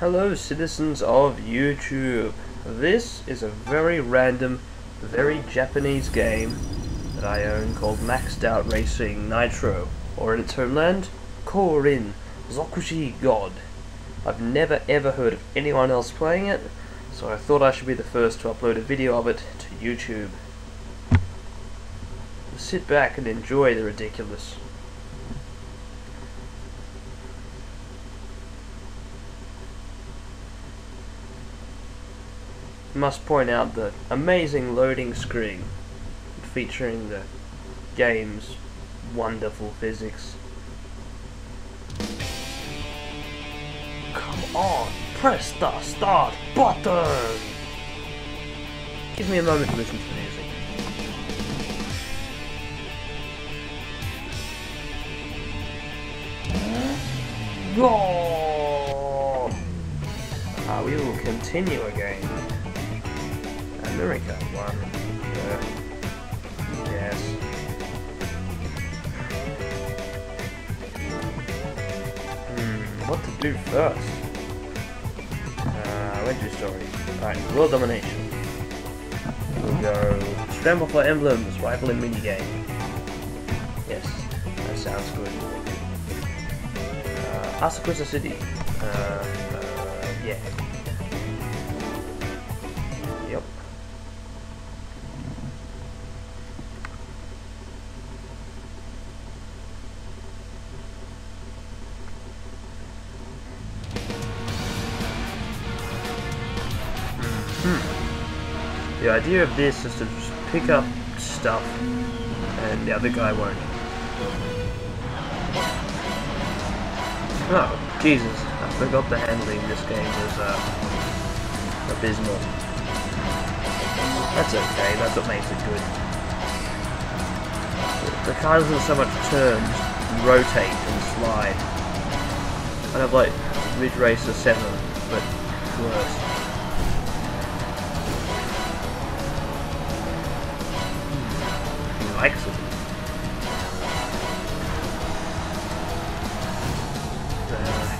Hello citizens of YouTube. This is a very random, very Japanese game that I own called Maxed Out Racing Nitro, or in its homeland, Korin Zokushi God. I've never ever heard of anyone else playing it, so I thought I should be the first to upload a video of it to YouTube. Sit back and enjoy the ridiculous. Must point out the amazing loading screen featuring the game's wonderful physics. Come on, press the start button! Give me a moment to listen to the music. Go! Ah, we will continue again. America one. Uh, yes. Hmm, what to do first? Uh, to story. Alright, world domination. We'll go scramble for emblems, rifle and minigame. Yes, that sounds good. Uh, Asakusa City. Uh, The idea of this is to pick up stuff and the other guy won't. Oh, Jesus. I forgot the handling in this game was uh, abysmal. That's okay, that's what makes it good. The car doesn't so much turn, rotate and slide. Kind of like Ridge Racer 7, but worse. Likes it. Uh,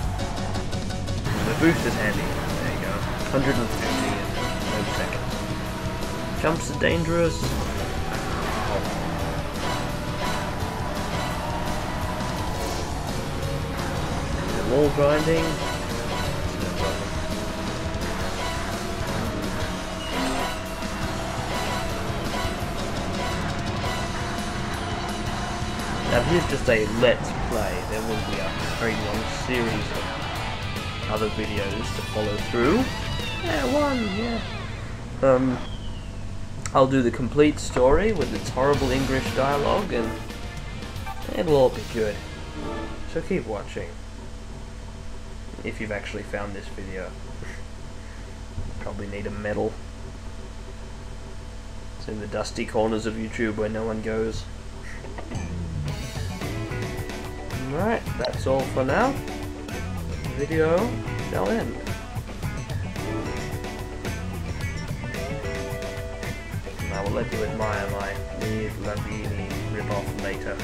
the boost is handy. There you go. 150 in no seconds. Jumps are dangerous. The wall grinding. This is just a let's play, there will be a very long series of other videos to follow through. Yeah, one, yeah. Um, I'll do the complete story with its horrible English dialogue and it'll all be good. So keep watching. If you've actually found this video. Probably need a medal. It's in the dusty corners of YouTube where no one goes. Alright, that's all for now. Video shall end. I will let you admire my weird Lamborghini rip-off later.